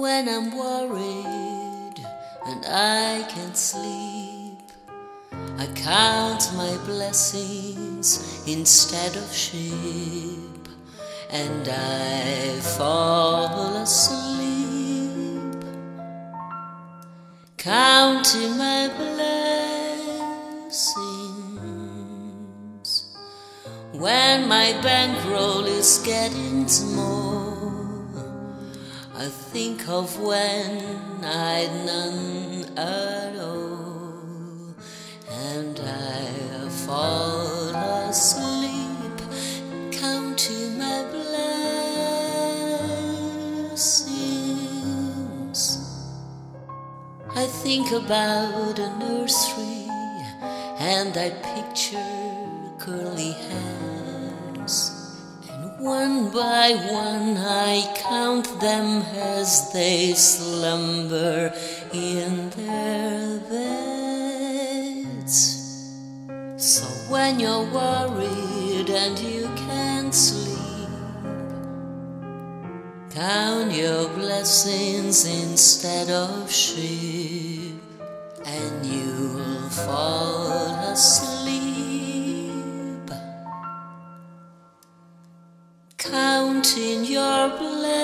when I'm worried and I can't sleep. I count my blessings instead of sheep, and I fall asleep, counting my blessings. When my bankroll is getting small. I think of when I'd none at all, and I fall asleep, counting my blessings. I think about a nursery, and I picture curly hands. One by one I count them as they slumber in their beds. So when you're worried and you can't sleep, count your blessings instead of sheep, and you'll fall counting your blessings.